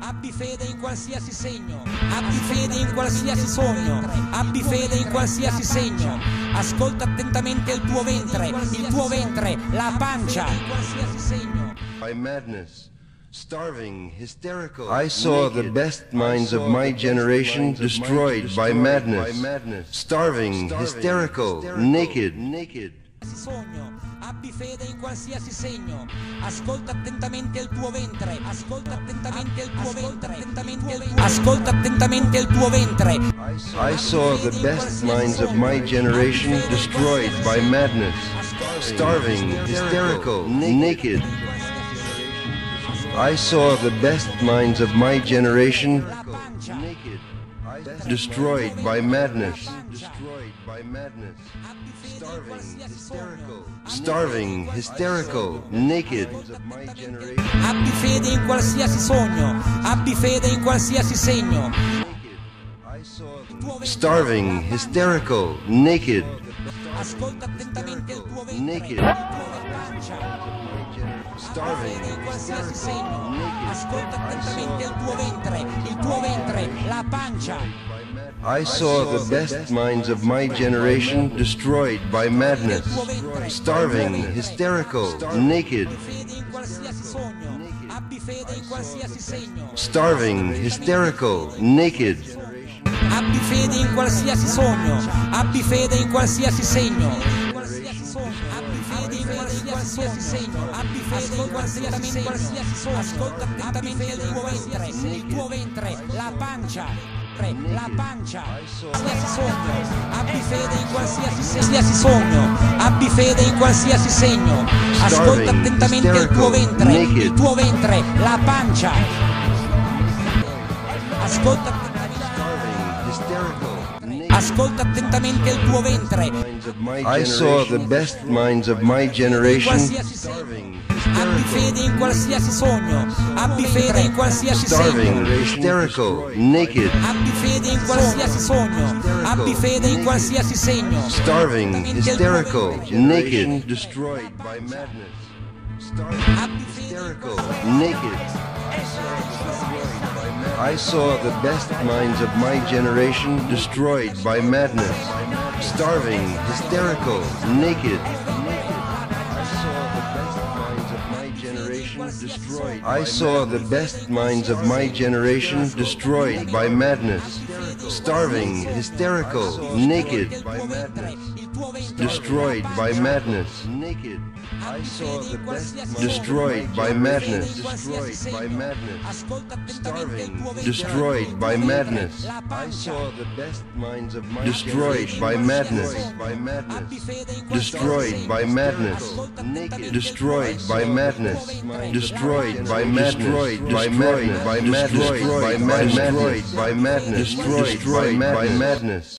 Abbi fede in qualsiasi segno, abbi fede in qualsiasi sogno, abbi fede in qualsiasi segno. Ascolta attentamente il tuo ventre, il tuo ventre, la pancia. by madness, starving, hysterical. I saw the best minds of my generation destroyed by madness, starving, hysterical, naked, naked. Sogno, abbi fede in qualsiasi segno. Ascolta attentamente il tuo ventre, ascolta attentamente il tuo ventre, attentamente il tuo Ascolta attentamente il tuo ventre. I saw the best minds of my generation destroyed by madness, starving, hysterical, naked. I saw the best minds of my generation pancia. destroyed by madness, destroyed by madness, qualsiasi sogno. starving, hysterical, naked. Abbi fede in qualsiasi sogno, abbi fede in qualsiasi segno. Starving, hysterical, naked, naked. Starving. Ascolta attentamente il tuo ventre, il tuo ventre, la pancia. I saw the best minds of my generation destroyed by madness, starving, hysterical, naked, starving, hysterical, naked. Abbi fede in qualsiasi sogno, abbi fede in qualsiasi segno. Qualsiasi sogno, abbi fede in qualsiasi segno, abbi fede in qualsiasi segno. Ascolta attentamente il tuo ventre, il tuo ventre, la pancia. La pancia, qualsiasi sogno, abbi fede in qualsiasi sogno, abbi fede in qualsiasi segno. Ascolta attentamente il tuo ventre, il tuo ventre, la pancia. Ascolta attentamente. Ascolta attentamente il tuo ventre. I saw the best minds of my generation. Abbi fede in qualsiasi sogno. Abbi fede in qualsiasi starving, segno. hysterical, naked, Abbi fede in qualsiasi sogno. Abbi fede in qualsiasi segno. starving, hysterical, naked, destroyed by madness, starving, hysterical, naked. I saw the best minds of my generation destroyed by madness, starving, hysterical, naked. I saw the best minds of my generation destroyed by madness, starving, hysterical, naked, destroyed by madness, naked. I saw the best destroyed by madness, destroyed by madness, starving, destroyed by madness. I saw the best minds of my destroyed by madness, by madness, destroyed by madness, naked, destroyed by madness, destroyed by madness, destroyed by madness, by madness, destroyed by madness, destroyed by madness, destroyed by madness.